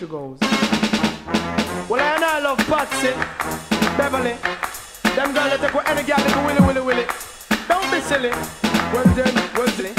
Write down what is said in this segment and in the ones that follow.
she goes. Well, I know I love Patsy, Beverly. Them girls that take with any girl, they go willy, willy, willy. Don't be silly. Well then, well silly.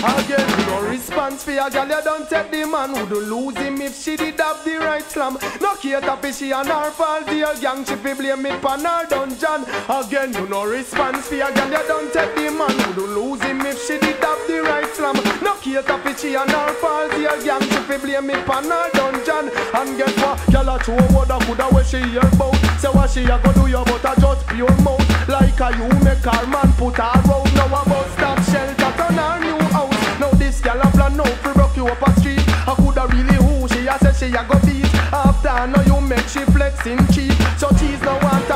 Again, no response for your girl, you don't take the man who do lose him if she did have the right slam. No care to she and her fault, the gang she fi blame it pan her dungeon. Again, you no response for your girl, you don't take the man who do lose him if she did have the right slam. No care to she and her fault, the gang fi blame it pan her dungeon. And guess what, girl a true what a coulda where she hear about. Say what she a go do you but a just pure mouth. Like a you make her man put her out. Now a bus stop shelter turn her new house. Now this gal a plan now fi broke you up a street. I coulda really who she a say she a go beat. After now you make she flexing cheap. So cheese no want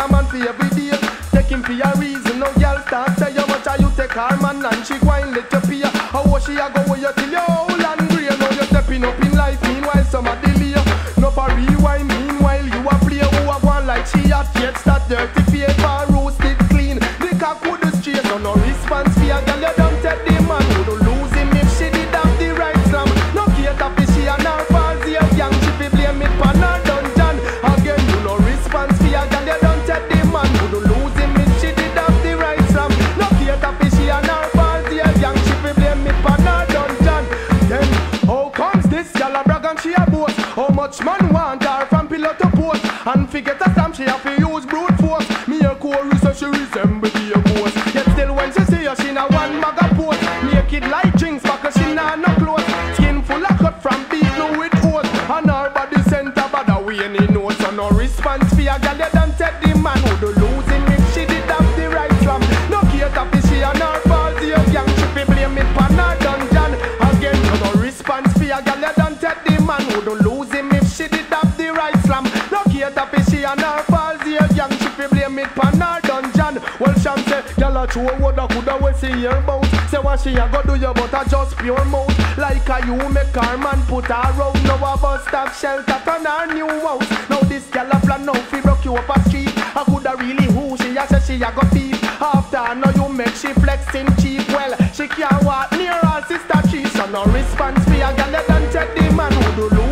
a man fi every day. Take him for a reason. No girl start say how much are you take her man and she and let you pay. How was she a go with you till you old and grey? Now you stepping up in life meanwhile some a delay. No for rewind meanwhile you a play who a one like she a gets that dirty paper roasted clean. The cock would the straight so no response for a girl you How much man want her from pillar to post? And forget a stamp she have to use brute force. Me a chorus so she resemble the ghost. Yet still when she see her she na one maga post. Naked like drinks back she nah no clothes. Skin full of cut from beating with oats. And her body center but the way any notes. So no response for a girl and her fault the young she fi blame it pan her dungeon. Well Cham say girl a true what a coulda we see her bout. Say what she a go do you but a just pure mouth. Like a you make her man put her out. Now a bus stop shelter turn her new house. Now this girl a plan now fi broke you up a street. I coulda really who she a say she a go thief. After now you make she flexing cheap. Well she can't walk near her sister tree. So no response fi a girl you don't take the man who do lose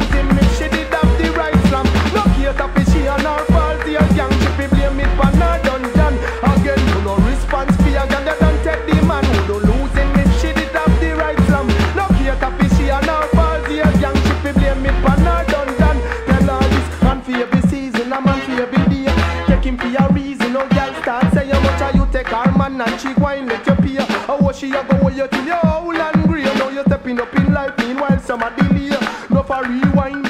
you till you old and grey. Now you're stepping up in life, meanwhile some a delay. No for rewind,